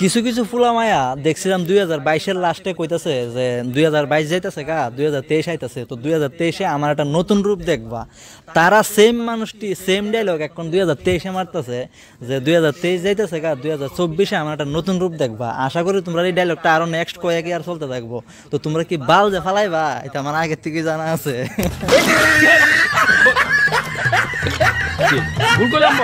কিছু কিছু ফুলা মায়া দেখছিলাম দুই হাজার বাইশের লাস্টে কইতাছে যে দুই হাজার বাইশ যাইতেছে গা, দুই হাজার তেইশ আইতাছে, তো দুই হাজার তেইশে আমার একটা নতুন রূপ দেখবা। তারা সেম মানুষটি সেম ডাইলগ এখন দুই হাজার তেইশে মারতেছে যে দুই হাজার তেইশ যাইতেছে গা, দুই হাজার চব্বিশে আমার একটা নতুন রূপ দেখবা। আশা করি তোমরা এই ডাইলগটা আরও নেক্সট কয়েক ইয়ার চলতে থাকব। তো তোমরা কি বাল যে ফালাইবা, এটা আমার আগের থেকে জানা আছে। ভুল করলাম